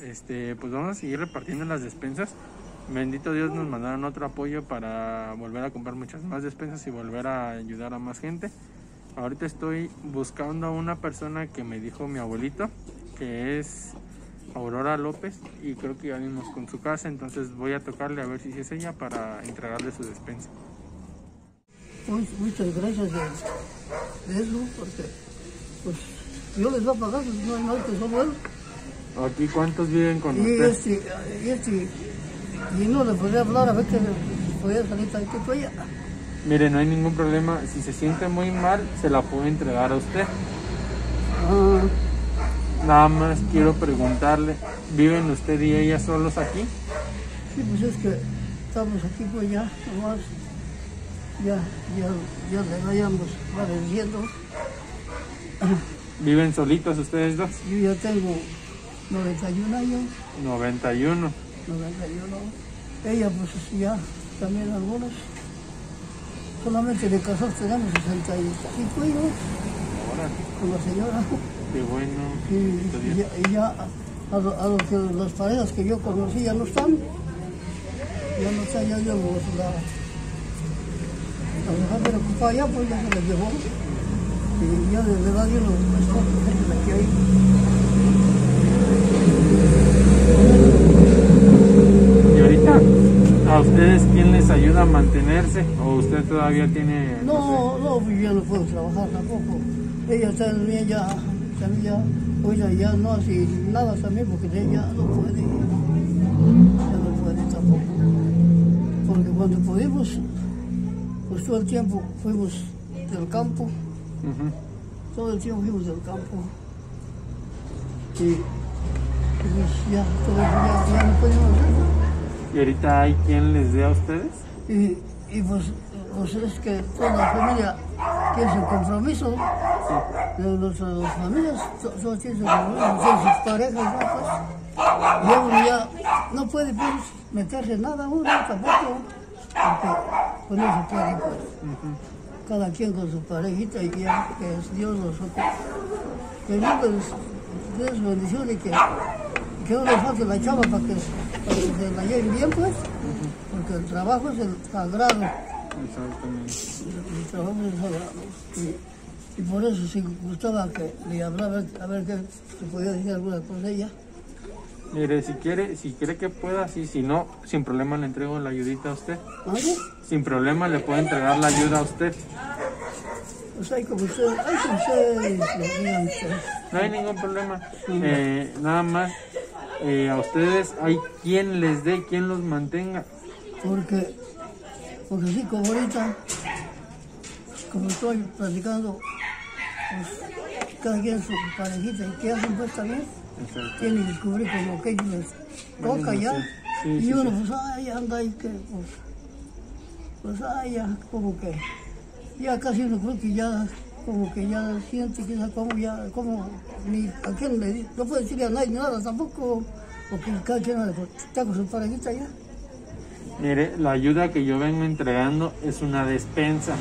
este, pues vamos a seguir repartiendo las despensas. Bendito Dios nos mandaron otro apoyo para volver a comprar muchas más despensas y volver a ayudar a más gente. Ahorita estoy buscando a una persona que me dijo mi abuelito, que es Aurora López, y creo que ya vimos con su casa, entonces voy a tocarle a ver si es ella para entregarle su despensa. Much- muchas gracias eso, porque pues yo les voy a pagar, pues, no hay mal que él. Aquí, ¿cuántos viven con Y usted? este, y este, y no le podría hablar a ver que podía salir aquí para allá. Mire, no hay ningún problema. Si se siente muy mal, se la puedo entregar a usted. Ah, Nada más quiero preguntarle, ¿viven usted y ella solos aquí? sí, pues es que estamos aquí pues ya, nomás, ya, ya, ya le vayamos pareciendo. ¿Viven solitos ustedes dos? Yo ya tengo 91 años, 91. 91. Ella pues ya también algunos. Solamente de casados tenemos 65 años Ahora, con la señora. qué bueno. Y, ya, y ya a, a lo que las parejas que yo conocí ya no están. Ya no están, ya llevo la, la que la ocupaba allá, pues ya se la llevó. Y ya de verdad yo no estoy gente de aquí ahí. ¿Y ahorita a ustedes quién les ayuda a mantenerse? ¿O usted todavía tiene... No, no, pues yo no puedo trabajar tampoco. Ella también ya, también ya, pues ya, ya no hace nada también porque ella no puede, ya no puede tampoco. Porque cuando pudimos, pues todo el tiempo fuimos del campo, todo el tiempo fuimos del campo. Y, pues ya, todo ya, ya no podemos hacer nada. ¿Y ahorita hay quien les dé a ustedes? Y, y pues, pues es que toda la familia tiene su compromiso. De nuestras familias, todos tienen su compromiso, son sus parejas, ¿no? Pues, y uno ya no puede pues, meterse en nada uno tampoco, porque pues, no se puede. Pues. Cada quien con su parejita y ya que es Dios nosotros. Que Dios les dé su bendición y que, que no les falte la chava para que, para que se lleven bien, pues. Porque el trabajo es el sagrado. Exactamente. El trabajo es el sagrado. Y, y por eso sí gustaba que le hablara a ver, qué se podía decir alguna cosa ella. Mire, si quiere, si quiere que pueda, sí, si no, sin problema le entrego la ayudita a usted. ¿Vale? Sin problema le puedo entregar la ayuda a usted. Pues hay como ustedes, hay como digan ustedes. No hay ningún problema. Eh, nada más, eh, a ustedes hay quien les dé, quien los mantenga. Porque, porque así como ahorita, como estoy platicando, pues cada quien su parejita, ¿y qué hacen pues también? Tienen que descubrir como que ellos les toca ya. Sí, y sí, uno sí. pues, ay, anda ahí que, pues, pues, ay, ya, como que, ya casi uno creo que ya, como que ya siente que como ya, como, ni a quién le di- no puede decirle a nadie nada tampoco, porque cada quien está con su parejita ya. Mire, la ayuda que yo vengo entregando es una despensa,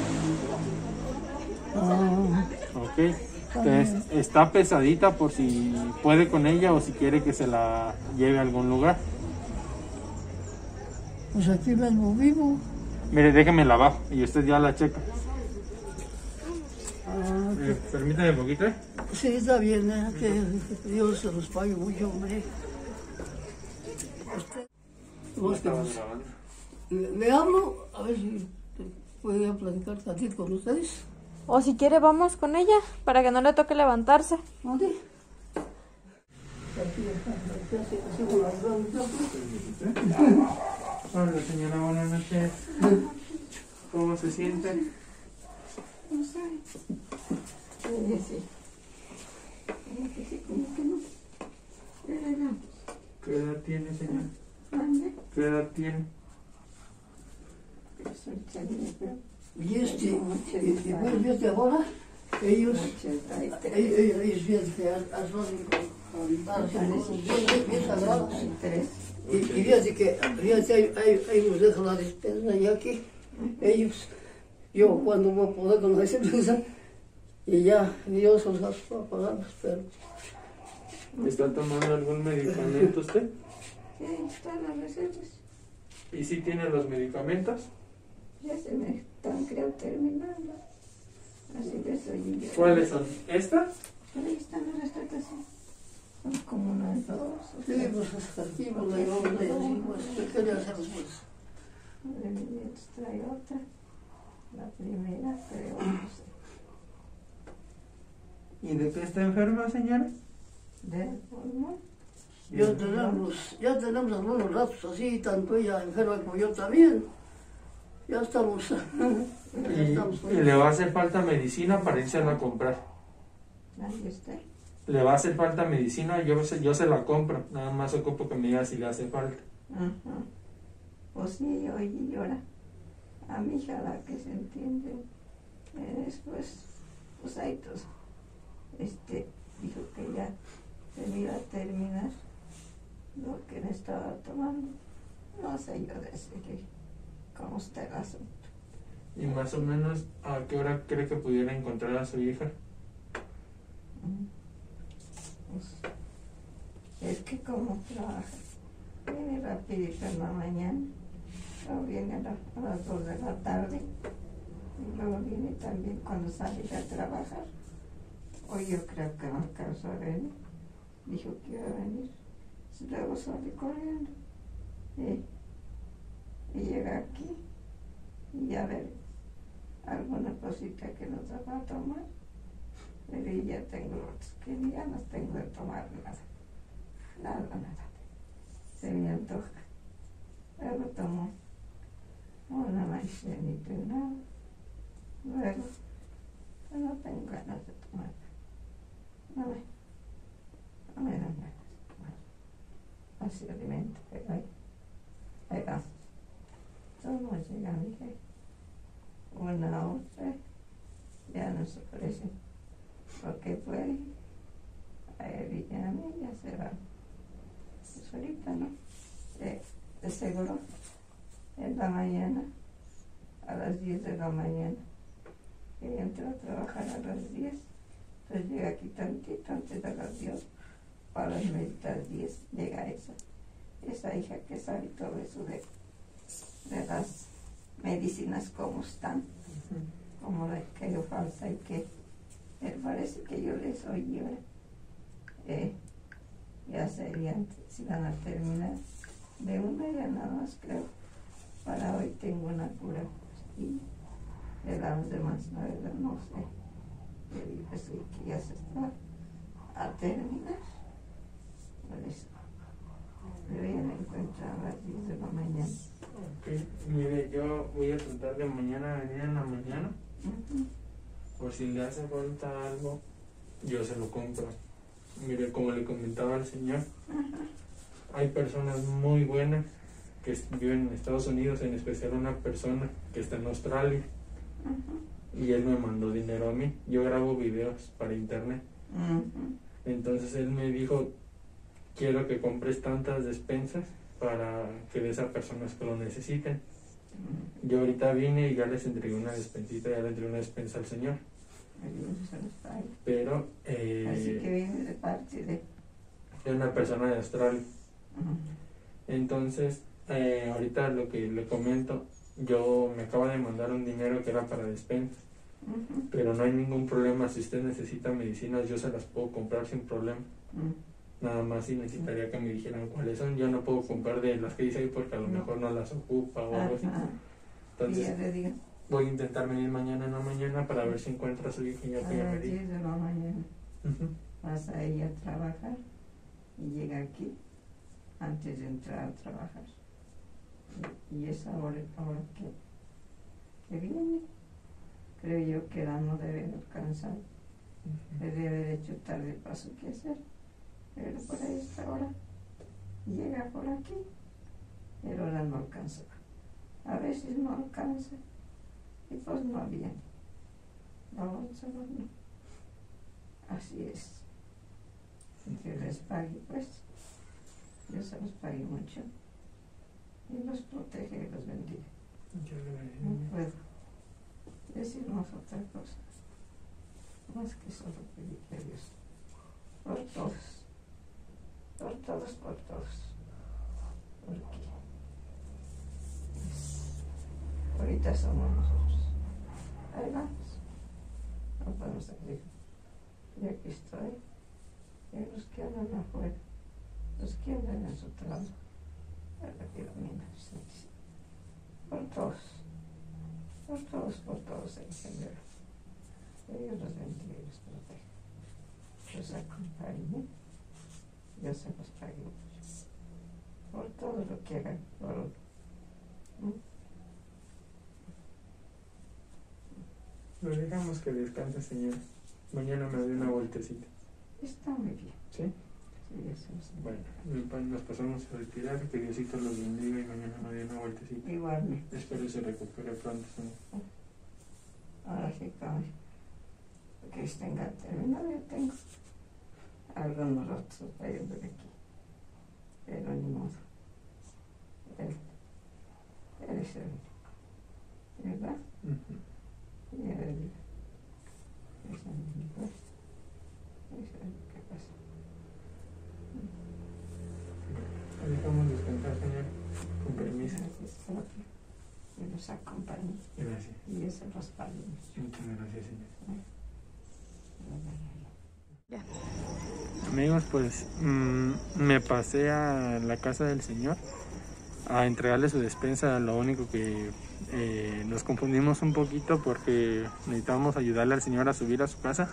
Ah, ¿ok? Entonces, está pesadita por si puede con ella o si quiere que se la lleve a algún lugar. pues aquí mismo vivo. Mire, déjeme la abajo y usted ya la checa. Ah, Eh, permítame un poquito. ¿eh? sí, está bien, ¿eh? que Dios se los pague mucho, hombre. Usted, que, pues, le, le hablo a ver si puede platicar tantito con ustedes. O si quiere, vamos con ella para que no le toque levantarse. ¿Dónde? Aquí, aquí, así, así con las manos, ¿no? Hola señora, buenas noches. ¿Cómo se siente? ¿Qué edad tiene señor? ¿Qué edad tiene? Y este, y, pues, fíjate ahora, ellos, ellos, que bien sagrados. Y, y fíjate que, fíjate, hay, hay, hay nos dejan la despensa y aquí, ellos, yo cuando a poder con despensa, y ya Dios los va a pagar, pero ¿Está tomando algún medicamento usted? Sí, están las recetas. ¿Y si tiene los medicamentos? Ya se me están, creo, terminando. Así que soy yo. ¿Cuáles son? ¿Estas? Ahí están las recetas, sí. Son como unas dos. o Sí, sea, pues hasta aquí, decir, pues, ¿qué quería hacer pues? trae otra. La primera, creo, no sé. ¿Y de qué está enferma, señora? Pulmón. Ya tenemos, ya tenemos algunos ratos así, tanto ella enferma como yo también. Ya estamos, ya ¿Y, estamos y le va a hacer falta medicina para irse a comprar? Ahí está. Le va a hacer falta medicina, yo se, yo se la compro. Nada más ocupo que me diga si le hace falta. Ajá. Pues sí, oye y llora. A mi hija la que se entiende. Eh, Después, pues ahí todo. Este, dijo que ya se iba a terminar lo que me estaba tomando. No sé yo decirle cómo está el asunto. Y más o menos, ¿a qué hora cree que pudiera encontrar a su hija? Mm. Pues, es que como trabaja, viene rapidito en la mañana, luego viene a, la- a las dos de la tarde, y luego viene también cuando sale a trabajar. Hoy yo creo que no alcanzó a venir, dijo que iba a venir, luego sale corriendo, y, y llega aquí, y a ver, alguna cosita que nos va a tomar. Pero ya tengo que ni ganas tengo de tomar nada. Nada, nada. Se me antoja. Luego tomo una manzanita y nada. Luego, pues no tengo ganas de tomar. No me, no me dan ganas tomar. Así alimento, pero ahí, ahí vamos. Tomo llega mi hija. Una otra, ya nos ofrecen porque puede. A él y a mí ya se va. Ahorita, ¿no? De, de seguro, en la mañana, a las 10 de la mañana. Ella entró a trabajar a las 10, entonces llega aquí tantito antes de las 10, para las meditas 10, llega esa, esa hija que sabe todo eso de, de las medicinas, cómo están, cómo le que le falta y qué. Me parece que yo les oí. Eh, ya serían, si van a terminar. De una ya nada más creo. Para hoy tengo una cura y de las demás, la verdad no sé. Yo digo que ya se está a terminar. Por eso. Pero ya me encuentro a las 10 de la mañana. Ok, mire, yo voy a tratar de mañana venir en la mañana. Por si le hace falta algo, yo se lo compro. Mire, como le comentaba al señor, hay personas muy buenas que viven en Estados Unidos, en especial una persona que está en Australia. Y él me mandó dinero a mí. Yo grabo videos para internet. Entonces él me dijo, quiero que compres tantas despensas para que de esas personas que lo necesiten. Yo ahorita vine y ya les entregué una despensita, ya le entregué una despensa al señor. A. Pero eh, Así que viene de parte de... de una persona de Australia. Entonces, eh, ahorita lo que le comento, yo me acaba de mandar un dinero que era para despensas, Ujú. pero no hay ningún problema. Si usted necesita medicinas, yo se las puedo comprar sin problema. Ujú. Nada más si necesitaría que me dijeran cuáles son. Yo no puedo comprar de las que dice ahí porque a lo mejor no las ocupa o algo así. Entonces, voy a intentar venir mañana en la mañana para ver si encuentra a su a que ya me diga. 10 de la mañana Ujú. vas a ella a trabajar y llega aquí antes de entrar a trabajar. Y, es ahora, ahora que, que viene. Creo yo que la no debe alcanzar. Debe de hecho tarde paso que hacer. Pero por ahí está ahora. Llega por aquí. Pero ahora no alcanza. A veces no alcanza. Y pues no viene. No, solo no. Así es. Que les pague, pues. Yo se los pague mucho. Y los protege y los bendiga. No puedo decir más otra cosa. Más que solo pedirle a Dios. Por todos. todos, por todos. Porque pues, ahorita somos nosotros. Ahí vamos. No podemos salir. Y aquí estoy. Y los que andan afuera, los que andan en su trabajo, Por todos. Por todos, por todos en general. Dios los bendiga y los proteja. Los acompañe. Dios se los pague mucho. Por todo lo que hagan por. ¿Mm? Lo dejamos que descanse, señora. Mañana me doy una vueltecita. Está muy bien. ¿Sí? Sí, sí. Bueno, nos pasamos a retirar. Que Diosito los bendiga y mañana me doy una vueltecita. Igualmente. Espero se recupere pronto, señor. Ahora sí, cabe. Que estén terminado, yo tengo algunos otros rayos de aquí. Pero ni modo. Él, él es el único. ¿Verdad? Ujú. Y él es el único. Eso es lo que pasa. Lo dejamos descansar, señor. Con permiso. Y los acompañe Los. Muchas gracias, señor. Amigos, pues mm, me pasé a la casa del señor a entregarle su despensa. Lo único que eh, nos confundimos un poquito porque necesitábamos ayudarle al señor a subir a su casa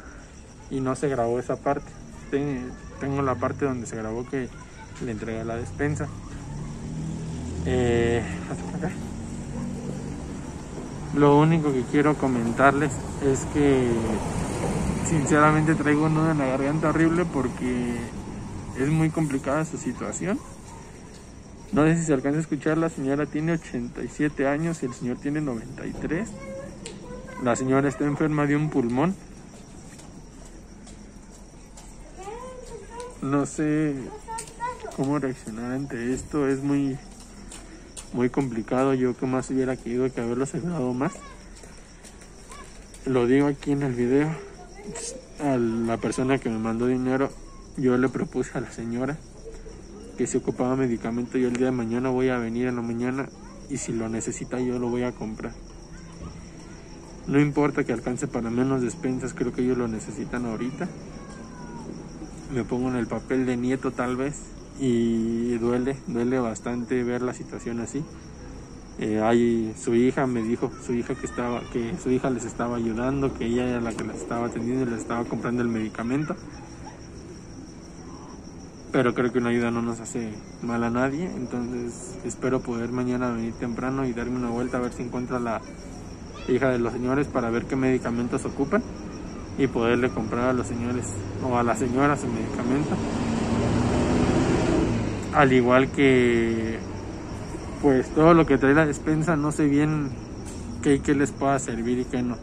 y no se grabó esa parte. Ten- Tengo la parte donde se grabó que le entregué la despensa. Eh, acá. Lo único que quiero comentarles es que sinceramente traigo un nudo en la garganta horrible porque es muy complicada su situación. No sé si se alcanza a escuchar, la señora tiene 87 años y el señor tiene 93. La señora está enferma de un pulmón. No sé cómo reaccionar ante esto, es muy muy complicado. Yo que más hubiera querido que haberlos ayudado más. Lo digo aquí en el video a la persona que me mandó dinero, yo le propuse a la señora que si ocupaba medicamento, yo el día de mañana voy a venir en la mañana y si lo necesita yo lo voy a comprar. No importa que alcance para menos despensas, creo que ellos lo necesitan ahorita. Me pongo en el papel de nieto tal vez y duele, duele bastante ver la situación así. Eh, hay, su hija me dijo, su hija que estaba, que su hija les estaba ayudando, que ella era la que les estaba atendiendo y les estaba comprando el medicamento. Pero creo que una ayuda no nos hace mal a nadie, entonces espero poder mañana venir temprano y darme una vuelta a ver si encuentro a la hija de los señores para ver qué medicamentos ocupan y poderle comprar a los señores o a la señora su medicamento. Al igual que pues todo lo que trae la despensa no sé bien qué qué les pueda servir y qué no.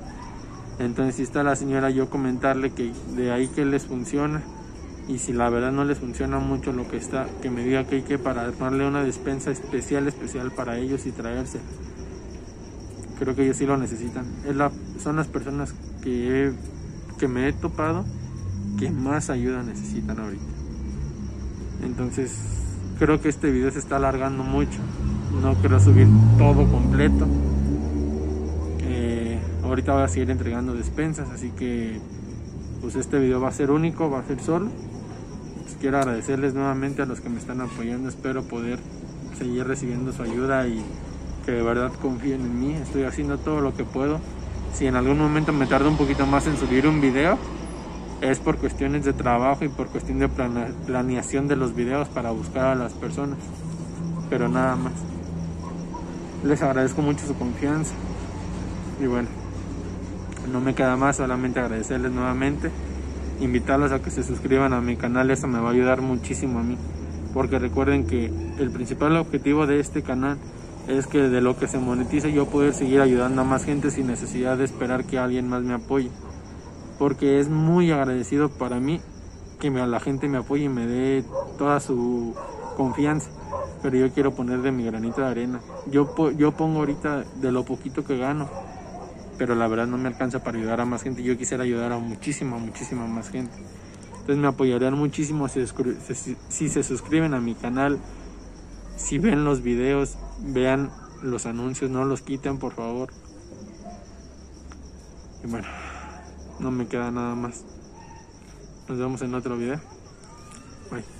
Entonces si está la señora yo comentarle que de ahí que les funciona y si la verdad no les funciona mucho lo que está, que me diga que hay que para armarle una despensa especial, especial para ellos y traerse. Creo que ellos sí lo necesitan. Es la, son las personas que, he- que me he topado que más ayuda necesitan ahorita. Entonces creo que este video se está alargando mucho. No quiero subir todo completo. Eh, ahorita voy a seguir entregando despensas, así que pues este video va a ser único, va a ser solo. Pues, quiero agradecerles nuevamente a los que me están apoyando. Espero poder seguir recibiendo su ayuda y que de verdad confíen en mí. Estoy haciendo todo lo que puedo. Si en algún momento me tardo un poquito más en subir un video, es por cuestiones de trabajo y por cuestión de planeación de los videos para buscar a las personas. Pero nada más. Les agradezco mucho su confianza. Y bueno, no me queda más, solamente agradecerles nuevamente. Invitarlos a que se suscriban a mi canal, eso me va a ayudar muchísimo a mí. Porque recuerden que el principal objetivo de este canal es que de lo que se monetice yo poder seguir ayudando a más gente sin necesidad de esperar que alguien más me apoye porque es muy agradecido para mí que la gente me apoye y me dé toda su confianza. Pero yo quiero poner de mi granito de arena. Yo, yo pongo ahorita de lo poquito que gano, pero la verdad no me alcanza para ayudar a más gente. Yo quisiera ayudar a muchísima, muchísima más gente. Entonces me apoyarían muchísimo si, si se suscriben a mi canal, si ven los videos, vean los anuncios, no los quiten por favor. Y bueno no me queda nada más. Nos vemos en otro video. Bye.